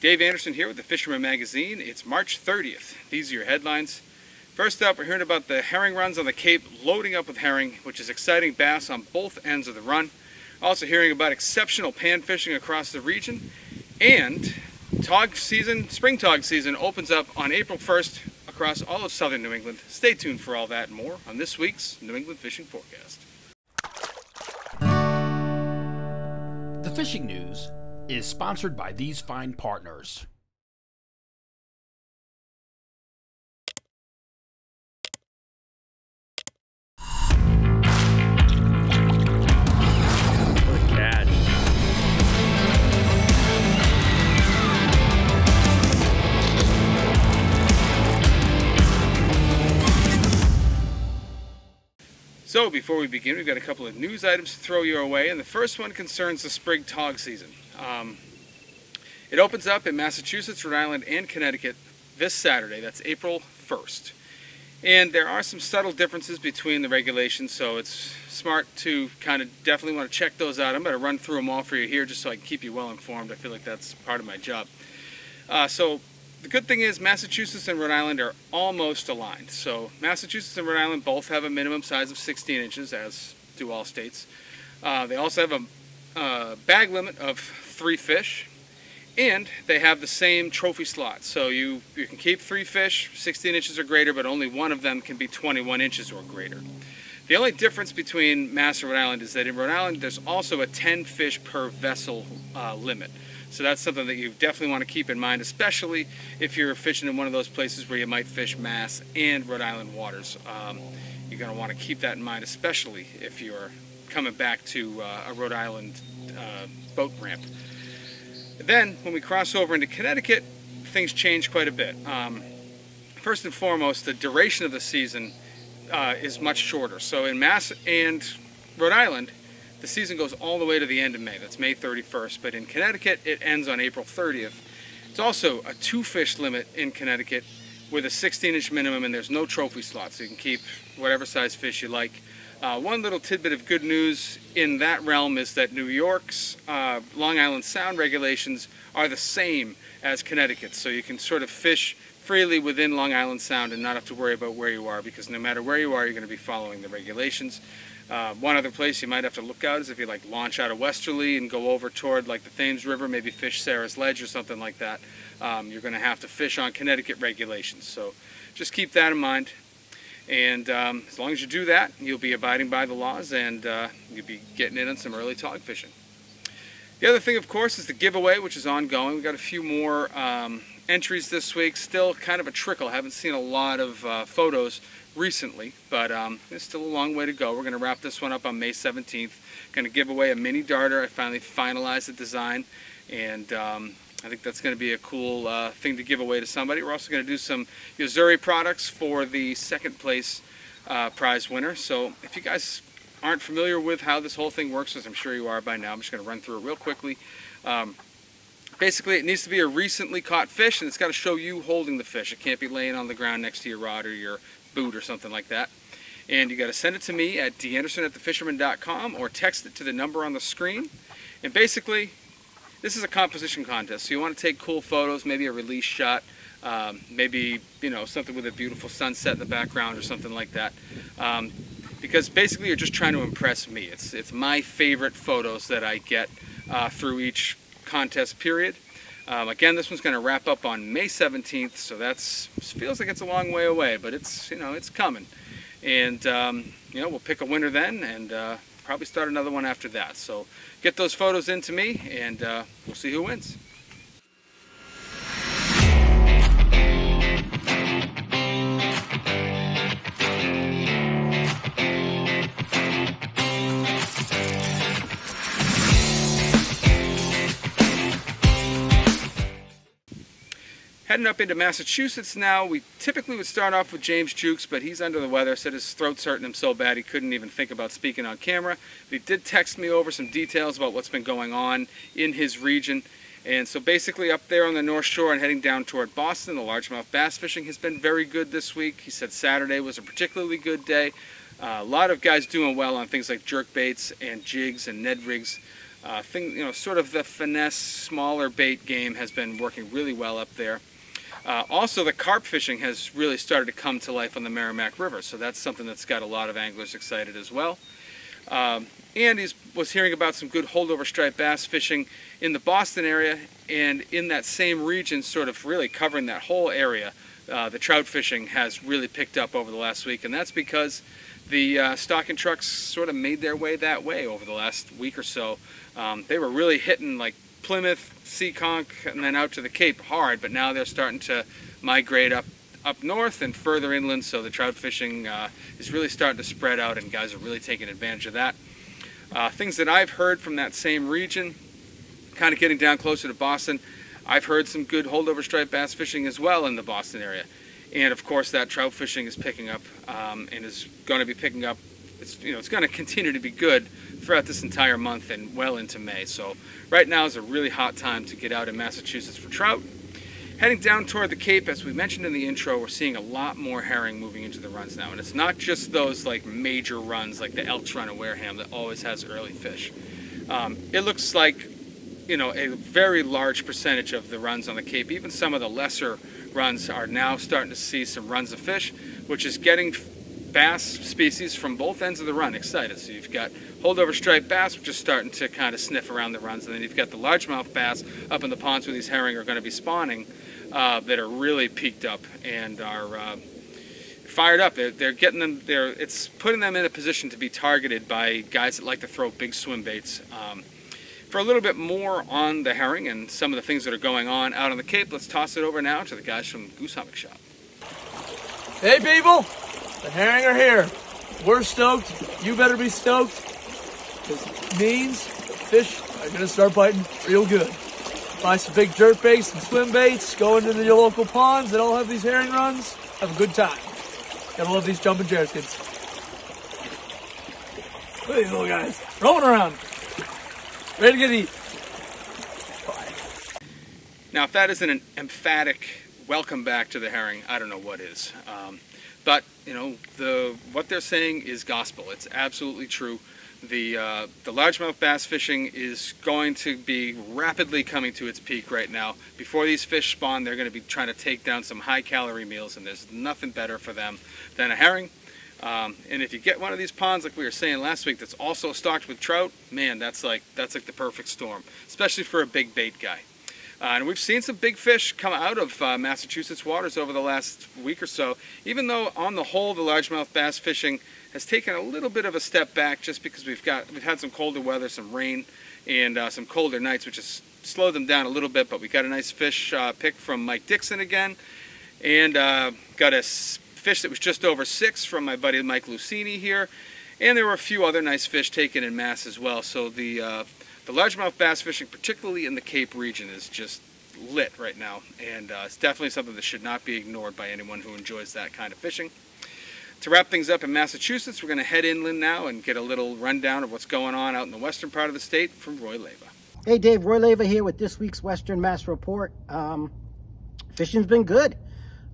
Dave Anderson here with the Fisherman Magazine. It's March 30th. These are your headlines. First up, we're hearing about the herring runs on the Cape loading up with herring, which is exciting bass on both ends of the run. Also hearing about exceptional pan fishing across the region. And tog season, spring tog season opens up on April 1st across all of southern New England. Stay tuned for all that and more on this week's New England Fishing Forecast. The fishing news is sponsored by these fine partners. So before we begin, we've got a couple of news items to throw your way, and the first one concerns the spring tog season. Um, it opens up in Massachusetts, Rhode Island, and Connecticut this Saturday. That's April 1st. And there are some subtle differences between the regulations, so it's smart to kind of definitely want to check those out. I'm going to run through them all for you here just so I can keep you well informed. I feel like that's part of my job. Uh, so the good thing is Massachusetts and Rhode Island are almost aligned. So Massachusetts and Rhode Island both have a minimum size of 16 inches, as do all states. Uh, they also have a uh, bag limit of three fish, and they have the same trophy slot. So you, you can keep three fish, 16 inches or greater, but only one of them can be 21 inches or greater. The only difference between Mass and Rhode Island is that in Rhode Island there's also a 10 fish per vessel uh, limit. So that's something that you definitely want to keep in mind, especially if you're fishing in one of those places where you might fish Mass and Rhode Island waters. Um, you're going to want to keep that in mind, especially if you're coming back to uh, a Rhode Island uh, boat ramp. Then, when we cross over into Connecticut, things change quite a bit. Um, first and foremost, the duration of the season uh, is much shorter. So in Mass and Rhode Island, the season goes all the way to the end of May. That's May 31st. But in Connecticut, it ends on April 30th. It's also a two fish limit in Connecticut with a 16 inch minimum, and there's no trophy slots. So you can keep whatever size fish you like. Uh, one little tidbit of good news in that realm is that New York's uh, Long Island Sound regulations are the same as Connecticut. So you can sort of fish freely within Long Island Sound and not have to worry about where you are because no matter where you are, you're going to be following the regulations. Uh, one other place you might have to look out is if you like launch out of Westerly and go over toward like the Thames River, maybe fish Sarah's Ledge or something like that. Um, you're going to have to fish on Connecticut regulations. So just keep that in mind. And um, as long as you do that, you'll be abiding by the laws and uh, you'll be getting in on some early tog fishing. The other thing, of course, is the giveaway, which is ongoing. We've got a few more um, entries this week. Still kind of a trickle. Haven't seen a lot of uh, photos recently, but um, there's still a long way to go. We're going to wrap this one up on May 17th. Going to give away a mini darter. I finally finalized the design, and um, I think that's going to be a cool uh, thing to give away to somebody. We're also going to do some Yo-Zuri products for the second place uh, prize winner. So if you guys aren't familiar with how this whole thing works, as I'm sure you are by now, I'm just going to run through it real quickly. Um, basically, it needs to be a recently caught fish, and it's got to show you holding the fish. It can't be laying on the ground next to your rod or your boot or something like that. And you got to send it to me at danderson at thefisherman.com or text it to the number on the screen. And basically, this is a composition contest, so you want to take cool photos, maybe a release shot, um, maybe you know something with a beautiful sunset in the background or something like that. Um, because basically you're just trying to impress me. It's, it's my favorite photos that I get uh, through each contest period. Um, again, this one's going to wrap up on May 17th, so that's feels like it's a long way away, but it's you know it's coming, and um, you know we'll pick a winner then, and uh, probably start another one after that. So get those photos into me, and uh, we'll see who wins. Heading up into Massachusetts now, we typically would start off with James Jukes, but he's under the weather, said his throat's hurting him so bad he couldn't even think about speaking on camera. But he did text me over some details about what's been going on in his region. And so basically up there on the North Shore and heading down toward Boston, the largemouth bass fishing has been very good this week. He said Saturday was a particularly good day. Uh, a lot of guys doing well on things like jerk baits and jigs and Ned rigs. Uh, thing, you know, sort of the finesse, smaller bait game has been working really well up there. Uh, also, the carp fishing has really started to come to life on the Merrimack River, so that's something that's got a lot of anglers excited as well. Um, and he was hearing about some good holdover striped bass fishing in the Boston area and in that same region, sort of really covering that whole area. Uh, the trout fishing has really picked up over the last week, and that's because the uh, stocking trucks sort of made their way that way over the last week or so. Um, they were really hitting like Plymouth, Seekonk, and then out to the Cape hard, but now they're starting to migrate up up north and further inland, so the trout fishing uh, is really starting to spread out, and guys are really taking advantage of that. Uh, things that I've heard from that same region, kind of getting down closer to Boston, I've heard some good holdover striped bass fishing as well in the Boston area. And of course, that trout fishing is picking up um, and is going to be picking up. It's you know it's going to continue to be good throughout this entire month and well into May. So right now is a really hot time to get out in Massachusetts for trout. Heading down toward the Cape, as we mentioned in the intro, we're seeing a lot more herring moving into the runs now. And it's not just those like major runs like the Elks Run of Wareham that always has early fish. Um, it looks like, you know, a very large percentage of the runs on the Cape, even some of the lesser runs are now starting to see some runs of fish, which is getting bass species from both ends of the run excited. So you've got holdover striped bass, which is starting to kind of sniff around the runs, and then you've got the largemouth bass up in the ponds where these herring are going to be spawning uh, that are really peaked up and are uh, fired up. They're, they're getting them. They're it's putting them in a position to be targeted by guys that like to throw big swim baits. Um, for a little bit more on the herring and some of the things that are going on out on the Cape, let's toss it over now to the guys from Goose Hummock Shop. Hey people, the herring are here. We're stoked. You better be stoked. Because means fish are gonna start biting real good. Buy some big jerk baits and swim baits, go into the local ponds that all have these herring runs, have a good time. Gotta love these jumping jerk kids. Look at these little guys rolling around. Ready to get eat. Now, if that isn't an emphatic welcome back to the herring, I don't know what is. Um, but you know, the what they're saying is gospel. It's absolutely true. The, uh, the largemouth bass fishing is going to be rapidly coming to its peak right now. Before these fish spawn, they're going to be trying to take down some high calorie meals, and there's nothing better for them than a herring. Um, and if you get one of these ponds, like we were saying last week, that's also stocked with trout, man, that's like that's like the perfect storm, especially for a big bait guy. Uh, and we've seen some big fish come out of uh, Massachusetts waters over the last week or so. Even though on the whole the largemouth bass fishing has taken a little bit of a step back just because we've got we've had some colder weather, some rain, and uh, some colder nights, which has slowed them down a little bit. But we got a nice fish uh, pick from Mike Dixon again, and uh, got a fish that was just over six from my buddy Mike Lucini here, and there were a few other nice fish taken in mass as well. So the uh, the largemouth bass fishing, particularly in the Cape region, is just lit right now, and uh, it's definitely something that should not be ignored by anyone who enjoys that kind of fishing. To wrap things up in Massachusetts, we're going to head inland now and get a little rundown of what's going on out in the western part of the state from Roy Leyve. Hey Dave, Roy Leyve here with this week's Western Mass Report. Um, fishing's been good.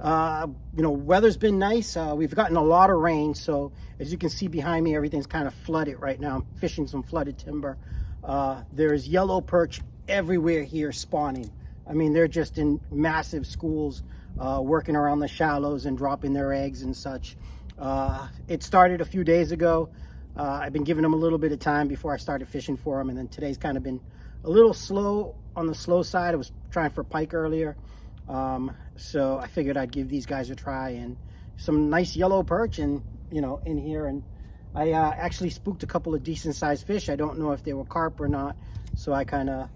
Uh, you know, weather's been nice. Uh, we've gotten a lot of rain, so as you can see behind me, everything's kind of flooded right now. I'm fishing some flooded timber. Uh, there's yellow perch everywhere here spawning. I mean, they're just in massive schools, uh, working around the shallows and dropping their eggs and such. Uh, it started a few days ago. Uh, I've been giving them a little bit of time before I started fishing for them. And then today's kind of been a little slow on the slow side. I was trying for pike earlier. Um, so I figured I'd give these guys a try and some nice yellow perch and, you know, in here. And I uh, actually spooked a couple of decent sized fish. I don't know if they were carp or not. So I kind of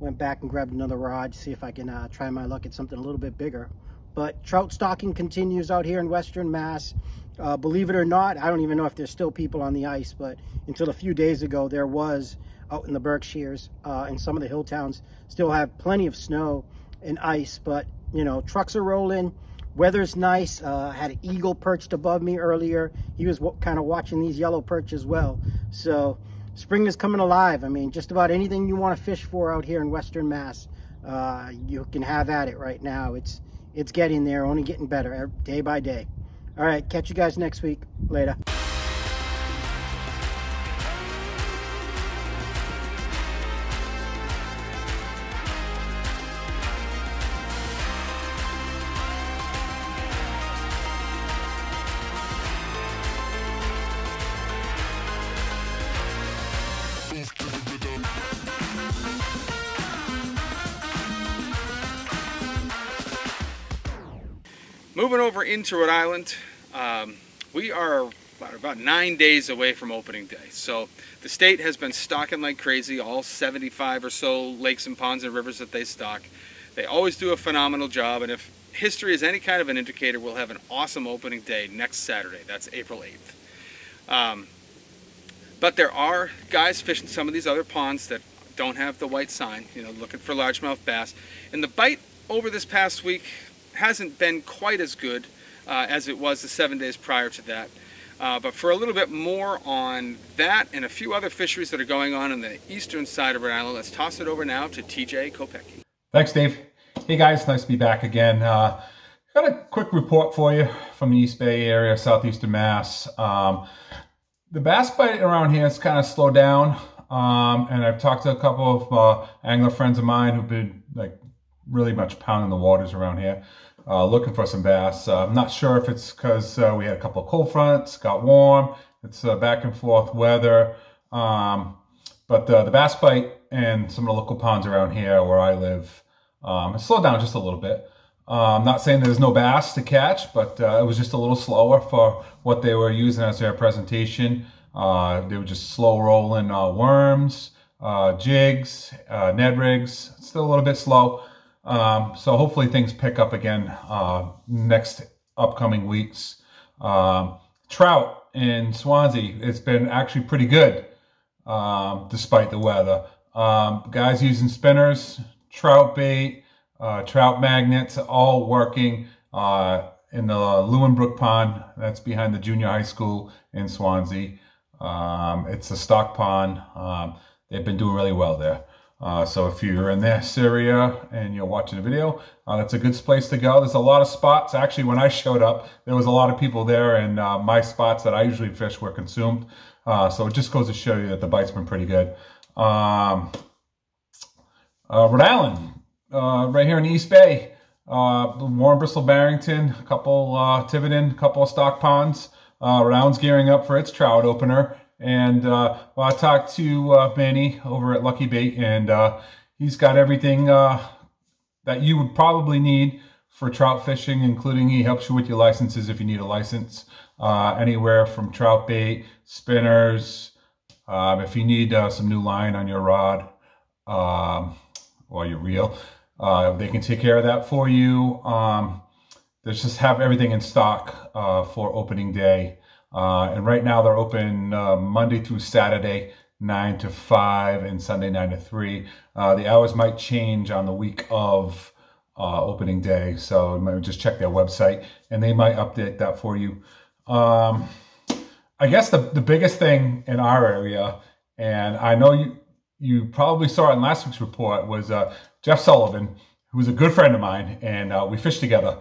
went back and grabbed another rod to see if I can uh, try my luck at something a little bit bigger. But trout stocking continues out here in Western Mass. Uh, believe it or not, I don't even know if there's still people on the ice, but until a few days ago, there was out in the Berkshires uh, and some of the hill towns still have plenty of snow and ice, but you know, trucks are rolling. Weather's nice. Uh, had an eagle perched above me earlier. He was kind of watching these yellow perch as well. So spring is coming alive. I mean, just about anything you want to fish for out here in Western Mass, uh, you can have at it right now. It's it's getting there, only getting better day by day. All right, catch you guys next week. Later. Moving over into Rhode Island, um, we are about nine days away from opening day. So the state has been stocking like crazy, all 75 or so lakes and ponds and rivers that they stock. They always do a phenomenal job, and if history is any kind of an indicator, we'll have an awesome opening day next Saturday. That's April 8th. Um, but there are guys fishing some of these other ponds that don't have the white sign, you know, looking for largemouth bass. And the bite over this past week hasn't been quite as good uh, as it was the seven days prior to that. Uh, but for a little bit more on that and a few other fisheries that are going on in the eastern side of Rhode Island, let's toss it over now to TJ Kopecky. Thanks, Dave. Hey guys, nice to be back again. Uh, got a quick report for you from the East Bay area, southeastern Mass. Um, the bass bite around here has kind of slowed down. Um, and I've talked to a couple of uh, angler friends of mine who've been really much pounding the waters around here, uh, looking for some bass. Uh, I'm not sure if it's because uh, we had a couple of cold fronts, got warm. It's uh, back and forth weather. Um, but the bass bite and some of the local ponds around here where I live um, slowed down just a little bit. Uh, I'm not saying there's no bass to catch, but uh, it was just a little slower for what they were using as their presentation. Uh, they were just slow rolling uh, worms, uh, jigs, uh, Ned rigs, still a little bit slow. Um, so hopefully things pick up again next upcoming weeks. Um, trout in Swansea, it's been actually pretty good um, despite the weather. Um, guys using spinners, trout bait, uh, trout magnets, all working uh, in the Lewinbrook Pond. That's behind the junior high school in Swansea. Um, it's a stock pond. Um, they've been doing really well there. Uh, so if you're in this area and you're watching a video, uh, that's a good place to go. There's a lot of spots. Actually, when I showed up, there was a lot of people there and uh, my spots that I usually fish were consumed. Uh, so it just goes to show you that the bite's been pretty good. Um, uh, Rhode Island, uh, right here in East Bay. Warren Bristol Barrington, a couple Tiverton, a couple of stock ponds. Uh, Rhode Island's gearing up for its trout opener. And uh, well, I talked to uh, Manny over at Lucky Bait, and uh, he's got everything uh, that you would probably need for trout fishing, including he helps you with your licenses if you need a license. Uh, anywhere from trout bait, spinners, um, if you need uh, some new line on your rod, um, or your reel. They can take care of that for you. Um, they just have everything in stock for opening day. Uh, and right now they're open uh, Monday through Saturday, 9 to 5, and Sunday, 9 to 3. Uh, the hours might change on the week of uh, opening day, so you might just check their website, and they might update that for you. Um, I guess the, the biggest thing in our area, and I know you, you probably saw it in last week's report, was uh, Jeff Sullivan, who's a good friend of mine, and uh, we fished together.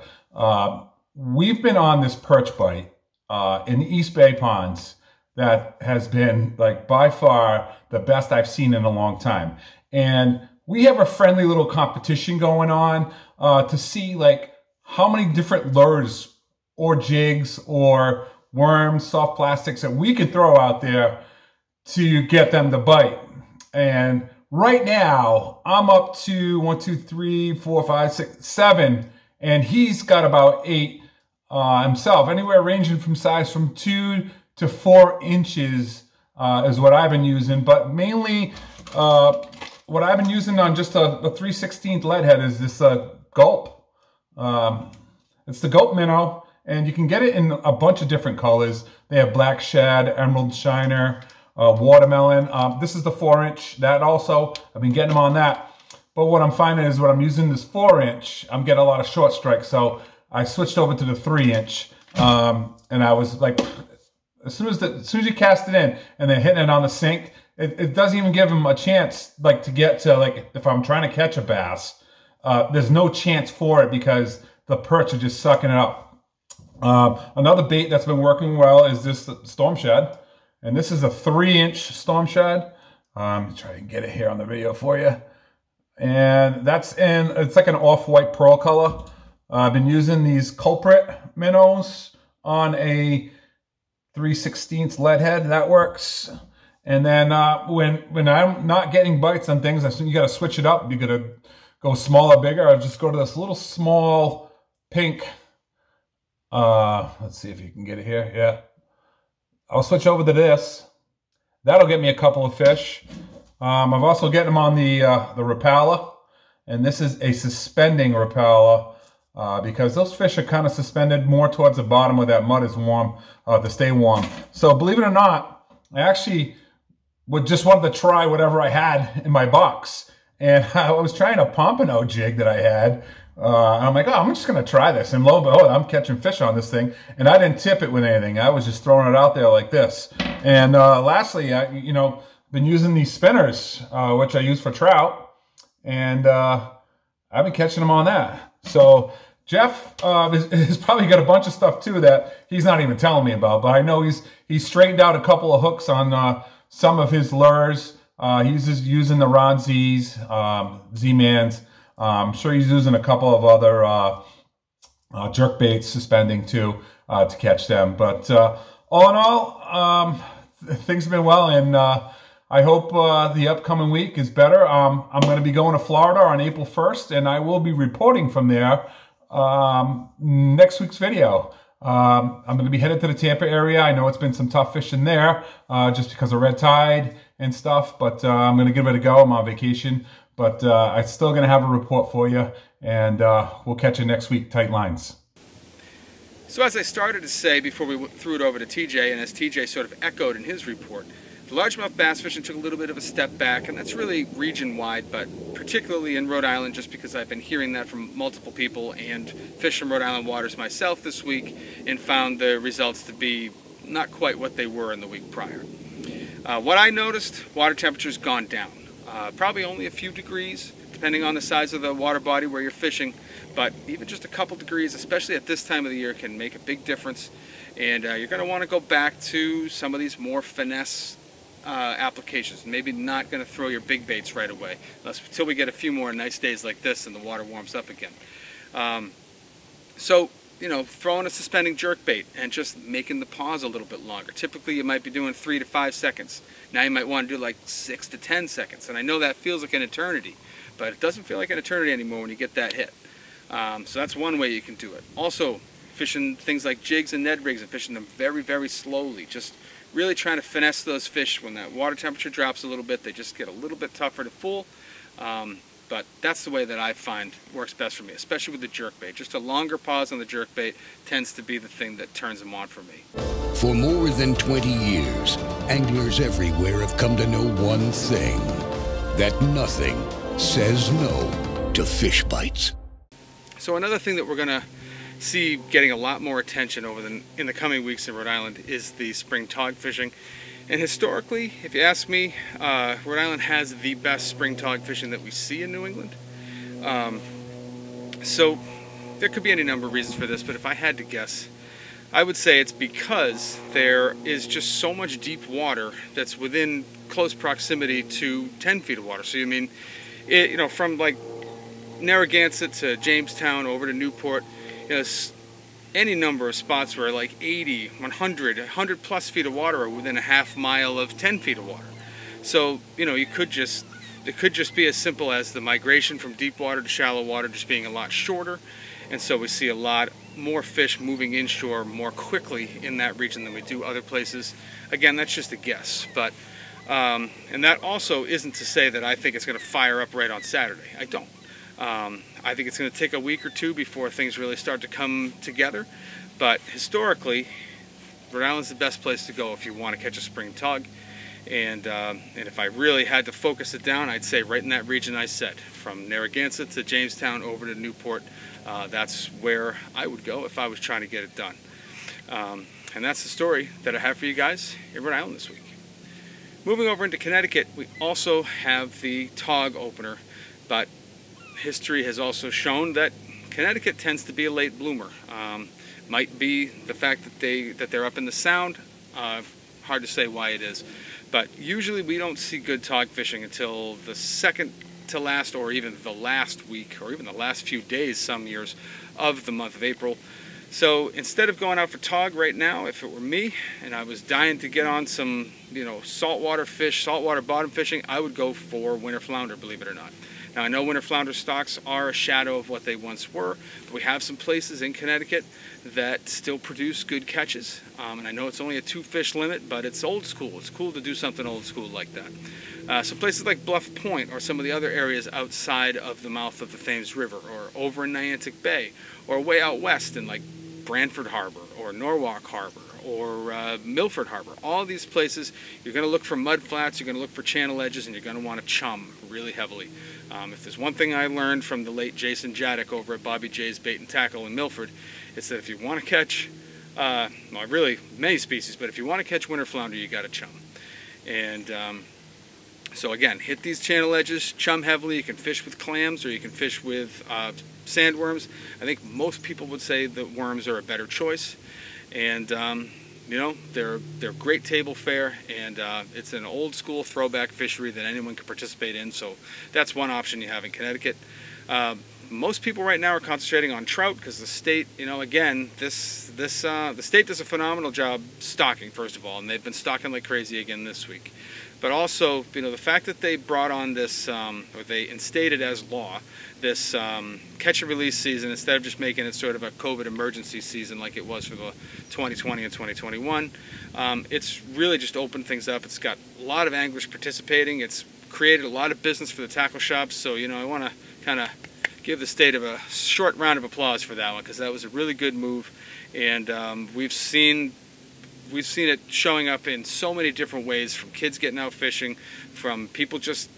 We've been on this perch bite uh, in the East Bay ponds that has been like by far the best I've seen in a long time. And we have a friendly little competition going on uh, to see like how many different lures or jigs or worms, soft plastics that we can throw out there to get them to bite. And right now, I'm up to one, two, three, four, five, six, seven, and he's got about eight uh, himself. Anywhere ranging from size from two to four inches uh, is what I've been using, but mainly uh, what I've been using on just a, a 3 16th lead head is this uh, Gulp. Um, it's the Gulp Minnow, and you can get it in a bunch of different colors. They have black shad, emerald shiner, uh, watermelon. Um, this is the four inch. That also, I've been getting them on that. But what I'm finding is when I'm using this four inch, I'm getting a lot of short strikes. So I switched over to the three inch. Um, and I was like, as soon as the, as soon as you cast it in and then hitting it on the sink, it, it doesn't even give them a chance like to get to like, if I'm trying to catch a bass, uh, there's no chance for it because the perch are just sucking it up. Um, another bait that's been working well is this storm shad. And this is a three inch storm shad. Um, try and get it here on the video for you. And that's in, it's like an off-white pearl color. Uh, I've been using these culprit minnows on a 3 16th lead head. That works. And then uh, when when I'm not getting bites on things, you got to switch it up. You got to go smaller, bigger. I just go to this little small pink Uh, let's see if you can get it here. Yeah. I'll switch over to this. That'll get me a couple of fish. Um, I've also getting them on the, uh, the Rapala. And this is a suspending Rapala uh, because those fish are kind of suspended more towards the bottom where that mud is warm uh, to stay warm. So believe it or not, I actually would just wanted to try whatever I had in my box. And I was trying a pompano jig that I had. Uh, and I'm like, oh, I'm just going to try this. And lo and behold, I'm catching fish on this thing. And I didn't tip it with anything. I was just throwing it out there like this. And uh, lastly, I, you know, been using these spinners, uh, which I use for trout. And uh, I've been catching them on that. So Jeff uh, probably got a bunch of stuff too that he's not even telling me about. But I know he's he's straightened out a couple of hooks on uh, some of his lures. Uh, he's just using the Ron Z's, um, Z-Mans. I'm um, sure he's using a couple of other uh, uh, jerk baits suspending too uh, to catch them. But uh, all in all, um, things have been well, and uh, I hope uh, the upcoming week is better. Um, I'm going to be going to Florida on April 1st, and I will be reporting from there um, next week's video. Um, I'm going to be headed to the Tampa area. I know it's been some tough fishing there uh, just because of red tide and stuff, but uh, I'm going to give it a go. I'm on vacation, but uh, I'm still going to have a report for you, and uh, we'll catch you next week. Tight lines. So as I started to say before we threw it over to TJ, and as TJ sort of echoed in his report, largemouth bass fishing took a little bit of a step back, and that's really region-wide, but particularly in Rhode Island, just because I've been hearing that from multiple people and fished from Rhode Island waters myself this week and found the results to be not quite what they were in the week prior. Uh, what I noticed, water temperature's gone down. Uh, probably only a few degrees, depending on the size of the water body where you're fishing, but even just a couple degrees, especially at this time of the year, can make a big difference. And uh, you're going to want to go back to some of these more finesse uh, applications. Maybe not going to throw your big baits right away, until we get a few more nice days like this and the water warms up again. Um, so, you know, throwing a suspending jerk bait and just making the pause a little bit longer. Typically, you might be doing three to five seconds. Now you might want to do like six to ten seconds, and I know that feels like an eternity, but it doesn't feel like an eternity anymore when you get that hit. Um, so that's one way you can do it. Also, fishing things like jigs and Ned rigs and fishing them very, very slowly. Just really trying to finesse those fish when that water temperature drops a little bit. They just get a little bit tougher to fool. Um, but that's the way that I find works best for me, especially with the jerk bait. Just a longer pause on the jerk bait tends to be the thing that turns them on for me. For more than 20 years, anglers everywhere have come to know one thing, that nothing says no to fish bites. So another thing that we're going to see getting a lot more attention over the in the coming weeks in Rhode Island is the spring tog fishing. And historically, if you ask me, uh, Rhode Island has the best spring tog fishing that we see in New England. Um, so there could be any number of reasons for this, but if I had to guess, I would say it's because there is just so much deep water that's within close proximity to 10 feet of water. So you mean, it, you know, from like Narragansett to Jamestown over to Newport, you know, any number of spots where like 80, 100, 100 plus feet of water are within a half mile of 10 feet of water. So, you know, you could just, it could just be as simple as the migration from deep water to shallow water just being a lot shorter. And so we see a lot more fish moving inshore more quickly in that region than we do other places. Again, that's just a guess. But, um, and that also isn't to say that I think it's going to fire up right on Saturday. I don't. Um, I think it's going to take a week or two before things really start to come together. But historically, Rhode Island's the best place to go if you want to catch a spring tog. And, uh, and if I really had to focus it down, I'd say right in that region I said, from Narragansett to Jamestown over to Newport, uh, that's where I would go if I was trying to get it done. Um, and that's the story that I have for you guys in Rhode Island this week. Moving over into Connecticut, we also have the TOG opener, but history has also shown that Connecticut tends to be a late bloomer. Um, might be the fact that they that they're up in the Sound. Uh, hard to say why it is, but usually we don't see good tog fishing until the second to last, or even the last week, or even the last few days, some years, of the month of April. So instead of going out for tog right now, if it were me and I was dying to get on some, you know, saltwater fish, saltwater bottom fishing, I would go for winter flounder, believe it or not. Now I know winter flounder stocks are a shadow of what they once were, but we have some places in Connecticut that still produce good catches. Um, and I know it's only a two fish limit, but it's old school. It's cool to do something old school like that. Uh, so places like Bluff Point or some of the other areas outside of the mouth of the Thames River or over in Niantic Bay or way out west in like Branford Harbor or Norwalk Harbor or uh, Milford Harbor. All these places, you're going to look for mud flats, you're going to look for channel edges, and you're going to want to chum really heavily. Um, if there's one thing I learned from the late Jason Jadek over at Bobby J's Bait and Tackle in Milford, it's that if you want to catch, uh, well, really many species, but if you want to catch winter flounder, you got to chum. And um, so again, hit these channel edges, chum heavily. You can fish with clams or you can fish with uh, sandworms. I think most people would say that worms are a better choice and um, you know they're they're great table fare and uh, it's an old school throwback fishery that anyone can participate in so that's one option you have in Connecticut. Uh, most people right now are concentrating on trout because the state you know again this this uh, the state does a phenomenal job stocking first of all and they've been stocking like crazy again this week but also you know the fact that they brought on this um, or they instated as law this um, catch and release season instead of just making it sort of a COVID emergency season like it was for the 2020 and 2021. Um, it's really just opened things up. It's got a lot of anglers participating. It's created a lot of business for the tackle shops. So, you know, I want to kind of give the state of a short round of applause for that one because that was a really good move. And um, we've seen we've seen it showing up in so many different ways from kids getting out fishing, from people just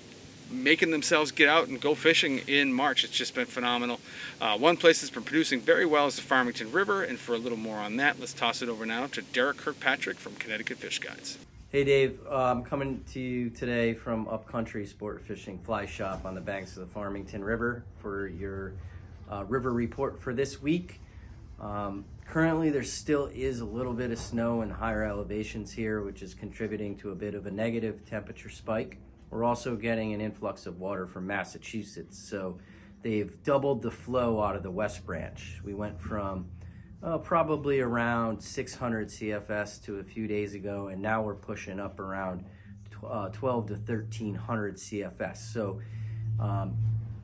making themselves get out and go fishing in March. It's just been phenomenal. Uh, one place that's been producing very well is the Farmington River, and for a little more on that, let's toss it over now to Derrick Kirkpatrick from Connecticut Fish Guides. Hey Dave, uh, I'm coming to you today from Upcountry Sport Fishing Fly Shop on the banks of the Farmington River for your uh, river report for this week. Um, currently, there still is a little bit of snow in higher elevations here, which is contributing to a bit of a negative temperature spike. We're also getting an influx of water from Massachusetts. So they've doubled the flow out of the West Branch. We went from uh, probably around 600 CFS to a few days ago, and now we're pushing up around uh, 12 to 1300 CFS. So um,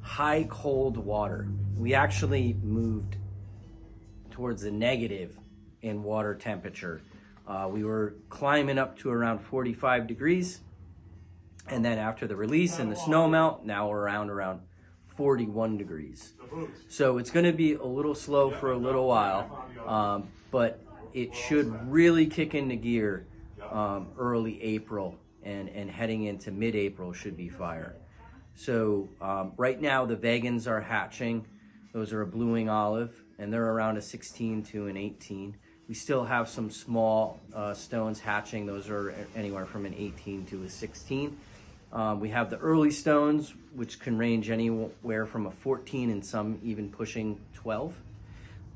high cold water. We actually moved towards the negative in water temperature. Uh, we were climbing up to around 45 degrees and then after the release and the snow melt, now we're around around 41 degrees. So it's going to be a little slow for a little while, um, but it should really kick into gear um, early April and, and heading into mid-April should be fire. So um, right now the Baetis are hatching. Those are a blue-wing olive and they're around a 16 to an 18. We still have some small uh, stones hatching. Those are anywhere from an 18 to a 16. Um, we have the early stones, which can range anywhere from a 14 and some even pushing 12.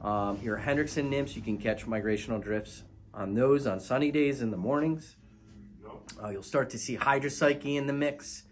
Um, your Hendrickson nymphs, you can catch migrational drifts on those on sunny days in the mornings. Uh, you'll start to see hydropsyche in the mix.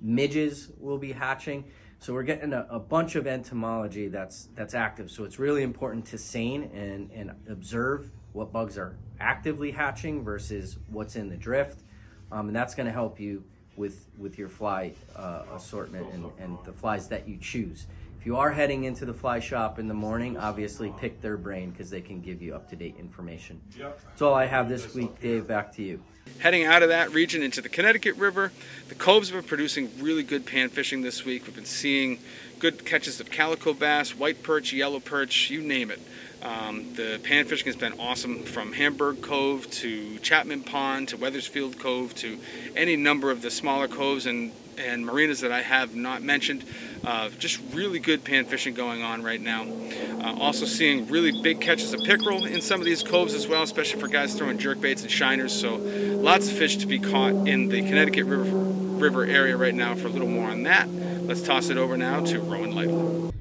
Midges will be hatching. So we're getting a, a, bunch of entomology that's that's active. So it's really important to seine and, and observe what bugs are actively hatching versus what's in the drift. Um, and that's going to help you with with your fly uh, assortment and, and the flies that you choose. If you are heading into the fly shop in the morning, obviously pick their brain because they can give you up-to-date information. That's all I have this week. Dave, back to you. Heading out of that region into the Connecticut River, the coves have been producing really good pan fishing this week. We've been seeing good catches of calico bass, white perch, yellow perch, you name it. Um, the pan fishing has been awesome from Hamburg Cove to Chapman Pond to Wethersfield Cove to any number of the smaller coves and, and marinas that I have not mentioned. Uh, just really good pan fishing going on right now. Uh, also seeing really big catches of pickerel in some of these coves as well, especially for guys throwing jerk baits and shiners. So lots of fish to be caught in the Connecticut River, River area right now. For a little more on that, let's toss it over now to Rowan Lytle.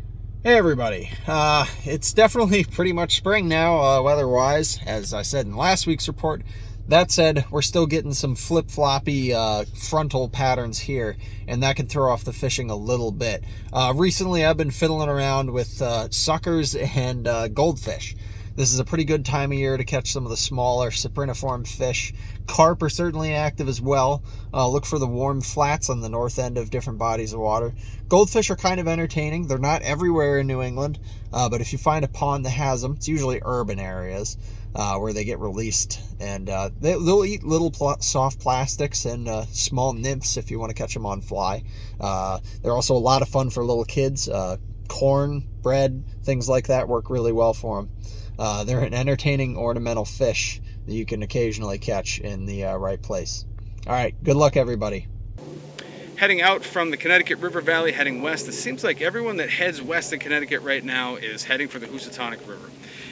Hey everybody, uh, it's definitely pretty much spring now uh, weather-wise, as I said in last week's report. That said, we're still getting some flip-floppy uh, frontal patterns here, and that can throw off the fishing a little bit. Uh, recently, I've been fiddling around with uh, suckers and uh, goldfish. This is a pretty good time of year to catch some of the smaller cypriniform fish. Carp are certainly active as well. Uh, look for the warm flats on the north end of different bodies of water. Goldfish are kind of entertaining. They're not everywhere in New England, uh, but if you find a pond that has them, it's usually urban areas uh, where they get released. And uh, they, will eat little pl soft plastics and uh, small nymphs if you want to catch them on fly. Uh, they're also a lot of fun for little kids. Uh, corn, bread, things like that work really well for them. Uh, they're an entertaining ornamental fish that you can occasionally catch in the right place. All right, good luck, everybody heading out from the Connecticut River Valley, heading west, it seems like everyone that heads west in Connecticut right now is heading for the Housatonic River.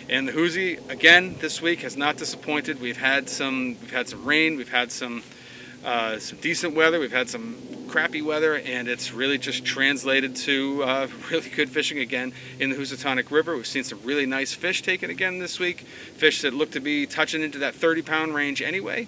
And the Housy, again, this week has not disappointed. We've had some, we've had some rain, we've had some, uh, some decent weather, we've had some crappy weather, and it's really just translated to uh, really good fishing again in the Housatonic River. We've seen some really nice fish taken again this week, fish that look to be touching into that 30 pound range anyway.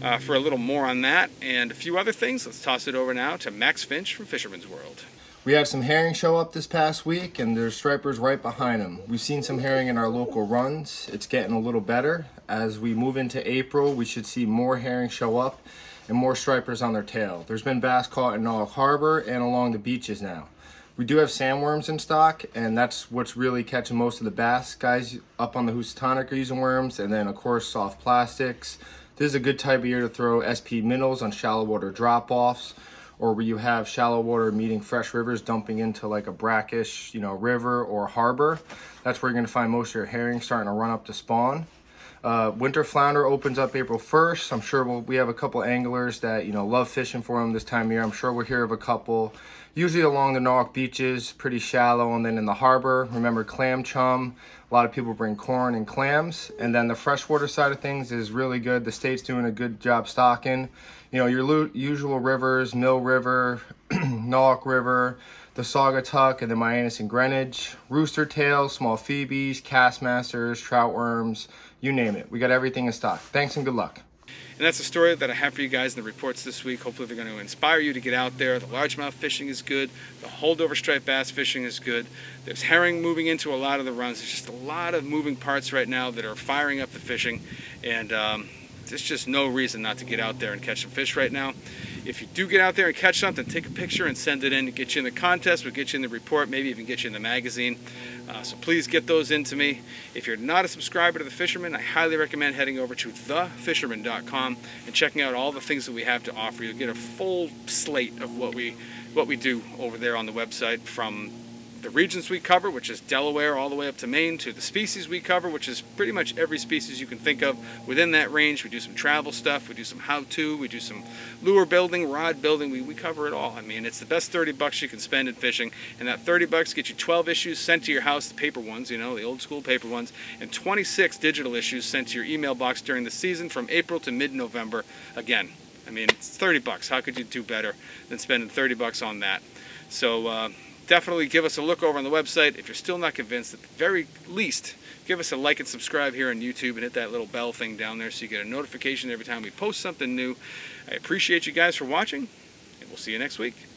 Uh, for a little more on that and a few other things, let's toss it over now to Max Finch from Fisherman's World. We had some herring show up this past week and there's stripers right behind them. We've seen some herring in our local runs. It's getting a little better. As we move into April, we should see more herring show up and more stripers on their tail. There's been bass caught in Norwalk Harbor and along the beaches now. We do have sandworms in stock and that's what's really catching most of the bass. Guys up on the Housatonic are using worms and then of course soft plastics. This is a good type of year to throw SP minnows on shallow water drop-offs or where you have shallow water meeting fresh rivers dumping into like a brackish, you know, river or harbor. That's where you're gonna find most of your herring starting to run up to spawn. Uh, winter flounder opens up April 1st. I'm sure we'll, we have a couple anglers that, you know, love fishing for them this time of year. I'm sure we'll hear of a couple, usually along the Norwalk beaches, pretty shallow, and then in the harbor. Remember clam chum. A lot of people bring corn and clams. And then the freshwater side of things is really good. The state's doing a good job stocking you know, your usual rivers, Mill River, Norwalk River, the Saugatuck, and the Mianus and Greenwich, rooster tails, small phoebes, Kastmasters, trout worms, you name it. We got everything in stock. Thanks and good luck. And that's the story that I have for you guys in the reports this week. Hopefully they're going to inspire you to get out there. The largemouth fishing is good. The holdover striped bass fishing is good. There's herring moving into a lot of the runs. There's just a lot of moving parts right now that are firing up the fishing. And um, there's just no reason not to get out there and catch some fish right now. If you do get out there and catch something, take a picture and send it in to get you in the contest. We'll get you in the report, maybe even get you in the magazine. Uh, so please get those in to me. If you're not a subscriber to The Fisherman, I highly recommend heading over to thefisherman.com and checking out all the things that we have to offer. You'll get a full slate of what we what we do over there on the website from the regions we cover, which is Delaware all the way up to Maine, to the species we cover, which is pretty much every species you can think of within that range. We do some travel stuff, we do some how-to, we do some lure building, rod building, we, we cover it all. I mean, it's the best 30 bucks you can spend in fishing, and that 30 bucks gets you 12 issues sent to your house, the paper ones, you know, the old school paper ones, and 26 digital issues sent to your email box during the season from April to mid-November. Again, I mean, it's 30 bucks. How could you do better than spending 30 bucks on that? So, uh, definitely give us a look over on the website. If you're still not convinced, at the very least, give us a like and subscribe here on YouTube and hit that little bell thing down there so you get a notification every time we post something new. I appreciate you guys for watching, and we'll see you next week.